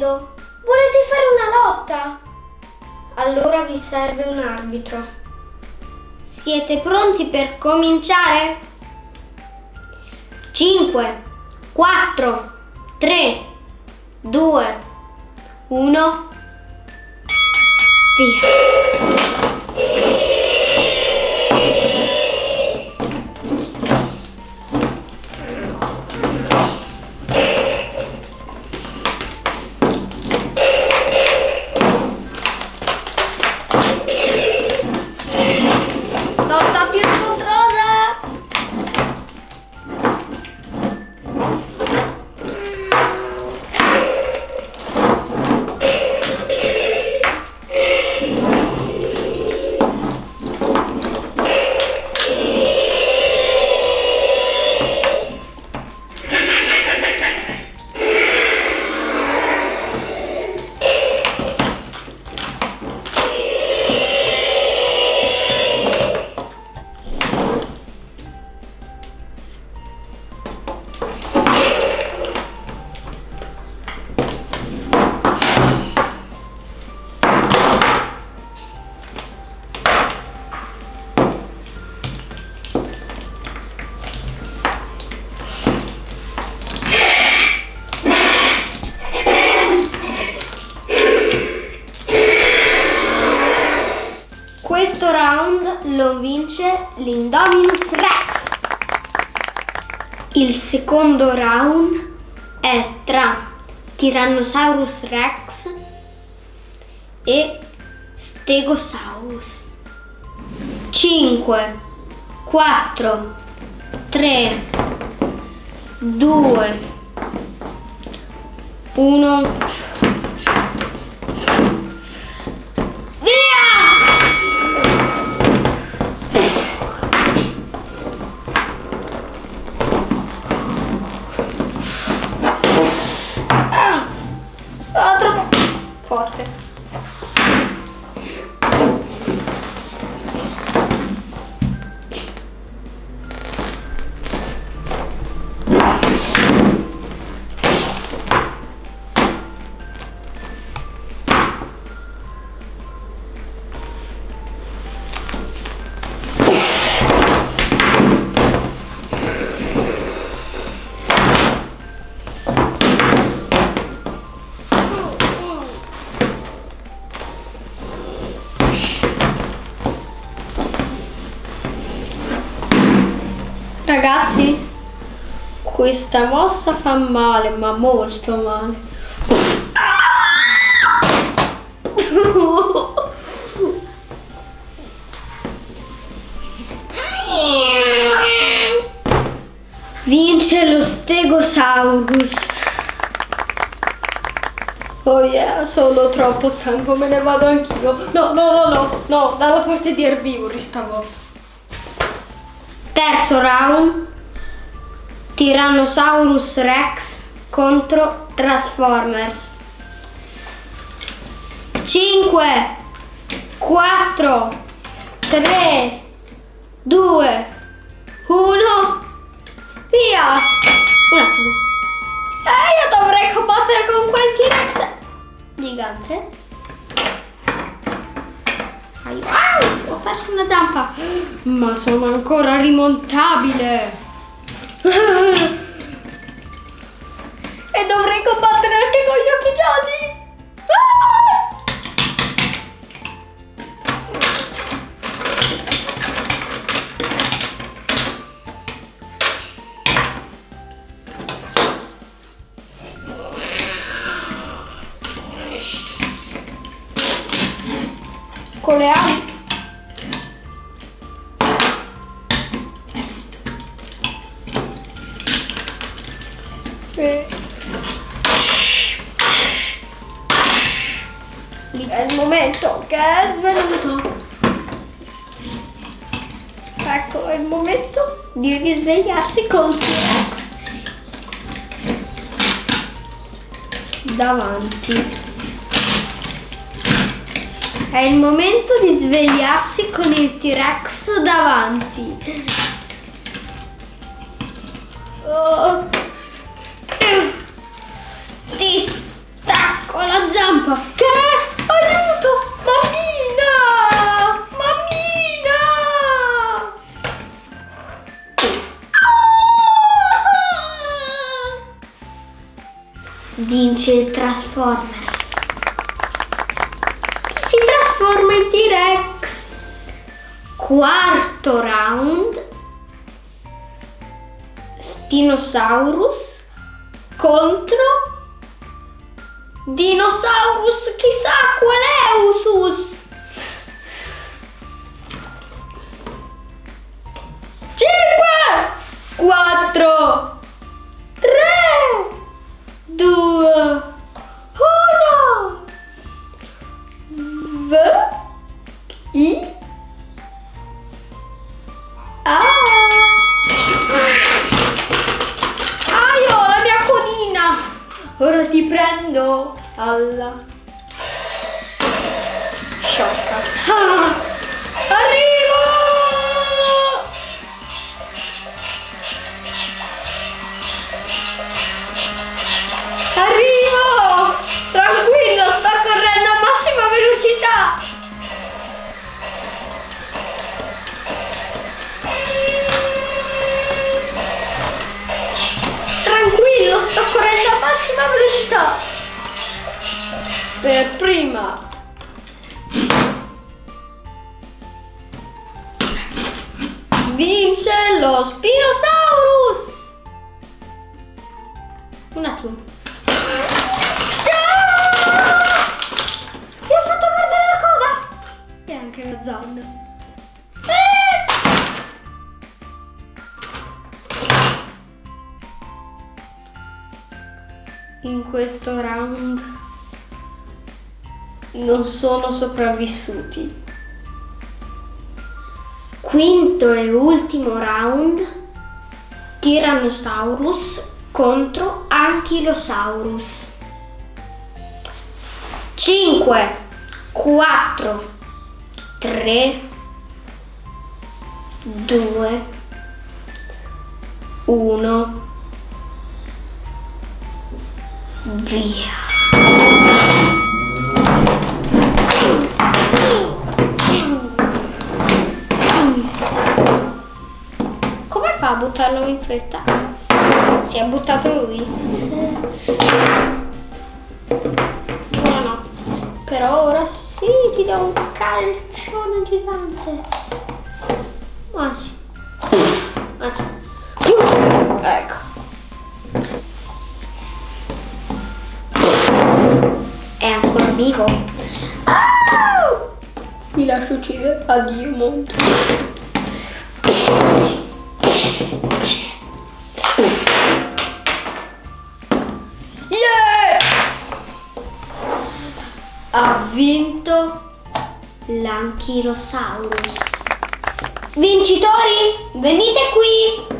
facendo? Volete fare una lotta? Allora vi serve un arbitro. Siete pronti per cominciare? 5, 4, 3, 2, 1. Via. Questo round lo vince l'Indominus Rex. Il secondo round è tra Tyrannosaurus Rex e Stegosaurus. 5, 4, 3, 2, 1. Ragazzi, questa mossa fa male, ma molto male. Vince lo Stegosaurus. Oh yeah, sono troppo stanco, me ne vado anch'io. No, no, no, no, no, dalla parte di erbivori stavolta. Terzo round. Tyrannosaurus Rex contro Transformers. 5 4 3 2 1 Via! Un attimo. Eh, io dovrei combattere con quel T-Rex gigante. Ai- Au, ho perso una zampa. Ma sono ancora rimontabile. E dovrei combattere anche con gli occhi gialli. Con le ali. E- È il momento che è svenuto. Ecco, è il momento di risvegliarsi col T-Rex. Davanti. È il momento di svegliarsi con il T-Rex davanti. Oh. Ti stacco la zampa. Che? Aiuto! Mammina! Mammina! Vince il Transformers. Si in T-Rex. Quarto round. Spinosaurus contro Dinosaurus, chissà qual è Usus. Cinque! Quattro! Tre, due, Ora ti prendo alla Sciocca. Ah! Vince lo Spinosaurus. Un attimo. Ah! Ti ha fatto perdere la coda. e anche la zanna. In questo round non sono sopravvissuti. Quinto e ultimo round. Tyrannosaurus contro Ankylosaurus. 5, 4, 3, 2, 1. Via. A buttarlo in fretta? Si è buttato lui. No, no. Però ora sì, ti do un calcione gigante. Anzi. Anzi. Ecco. È ancora vivo. Mi lascio uccidere. Addio mondo. Yeah! Ha vinto l'Ankylosaurus. Vincitori, venite qui.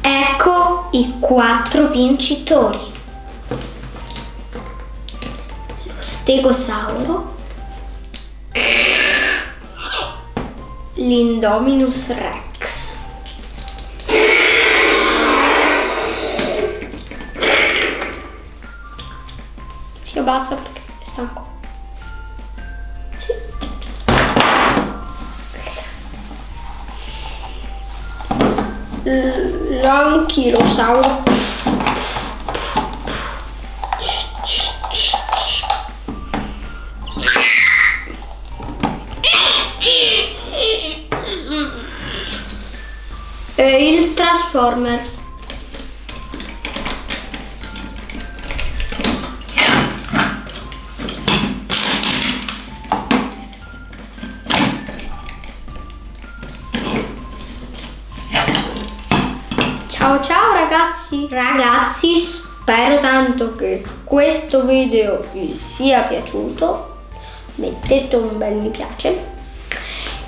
Ecco i quattro vincitori. Lo Stegosauro, l'Indominus Rex, basta perché è stanco. Sì. L'anchilosauro. E il Transformers. Ciao ciao ragazzi, ragazzi. Spero tanto che questo video vi sia piaciuto, mettete un bel mi piace,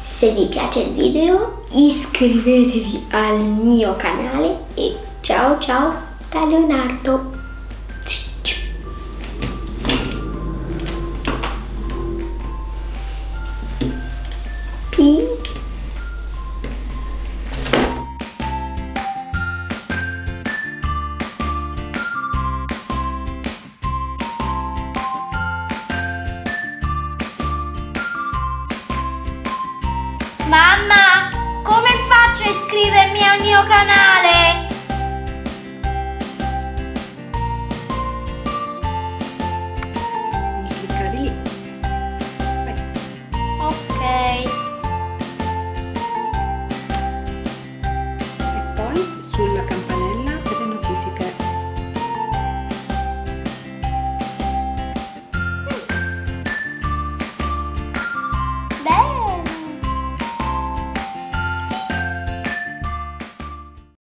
se vi piace il video iscrivetevi al mio canale. E ciao ciao da Leonardo. Mamma, come faccio a iscrivermi al mio canale?